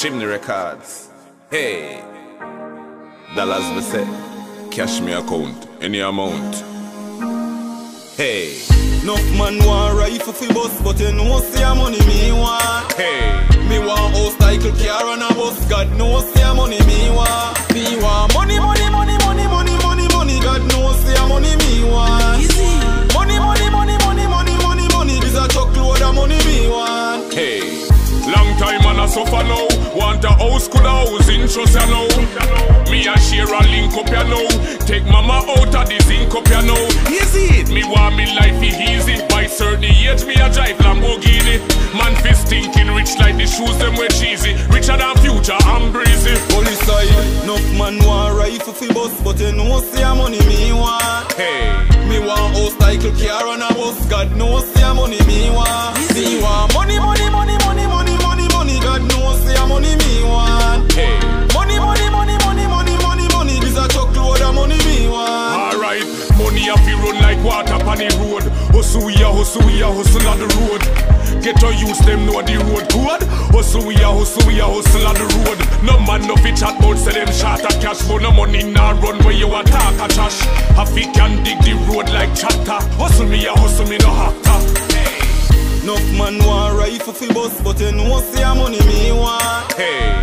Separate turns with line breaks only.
Chimney Records. Hey, dollars me say, cash me account, any amount. Hey,
Enough man want rifle fi bus, but you know say a money me want.
hey,
Me want house cycle car and a bus, God knows say a money me want. Me want money, money, money, money, money, money, money. God knows say a money me want. Money, money, money, money, money, money, money. This a truckload of money me want.
hey.
Long time and I suffer now. House, could a house interest ya now. Me and share a link up ya know. Take mama out of the zinc up ya now. Easy, me want me life easy. By 30 age, me a drive Lamborghini. Man fist thinking rich like the shoes them wear cheesy. Richer than future, I'm breezy.
Police side, enough man want rifle fi bus, but you know say a money me want.
Hey,
Me want house cycle car and a bus, God knows say a money me want. Me want money, money
have to run like water on the road. Hustle we a hustle we a hustle on the road. Get to use them know the road code. Hustle we a hustle we a hustle on the road. No man no fit chat about sell them short a cash, but no money nah run where you a talk a trash. A fit can dig the road like chatter. Hustle me a hustle me no hacker.
Enough man want rifle fi bus, but you know say a money me want.
hey,